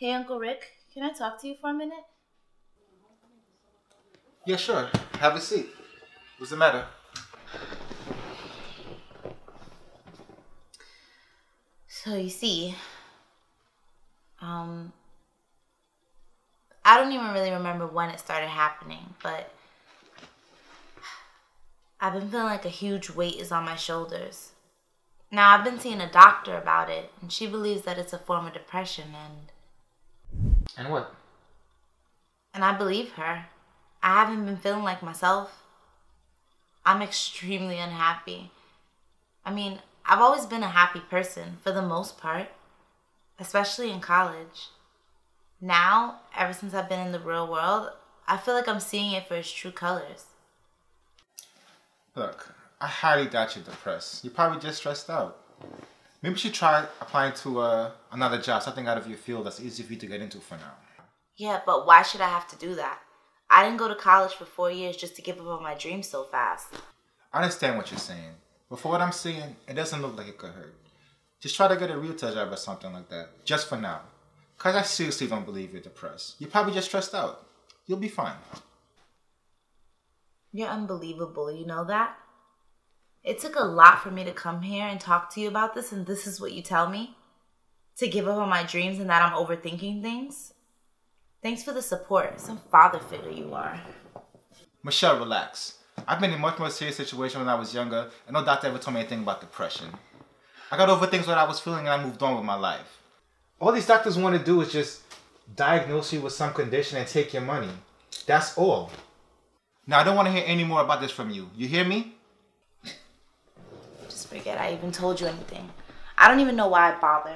Hey, Uncle Rick, can I talk to you for a minute? Yeah, sure. Have a seat. What's the matter? So you see, um, I don't even really remember when it started happening, but I've been feeling like a huge weight is on my shoulders. Now, I've been seeing a doctor about it, and she believes that it's a form of depression, and. And what? And I believe her. I haven't been feeling like myself. I'm extremely unhappy. I mean, I've always been a happy person for the most part, especially in college. Now, ever since I've been in the real world, I feel like I'm seeing it for its true colors. Look, I highly doubt you're depressed. You're probably just stressed out. Maybe you should try applying to uh, another job, something out of your field that's easy for you to get into for now. Yeah, but why should I have to do that? I didn't go to college for four years just to give up on my dreams so fast. I understand what you're saying, but for what I'm seeing, it doesn't look like it could hurt. Just try to get a retail job or something like that, just for now. Cause I seriously don't believe you're depressed. You're probably just stressed out. You'll be fine. You're unbelievable, you know that? It took a lot for me to come here and talk to you about this, and this is what you tell me? To give up on my dreams and that I'm overthinking things? Thanks for the support. Some father figure you are. Michelle, relax. I've been in much more serious situation when I was younger, and no doctor ever told me anything about depression. I got over things what I was feeling and I moved on with my life. All these doctors want to do is just diagnose you with some condition and take your money. That's all. Now, I don't want to hear any more about this from you. You hear me? Forget I even told you anything. I don't even know why I bothered.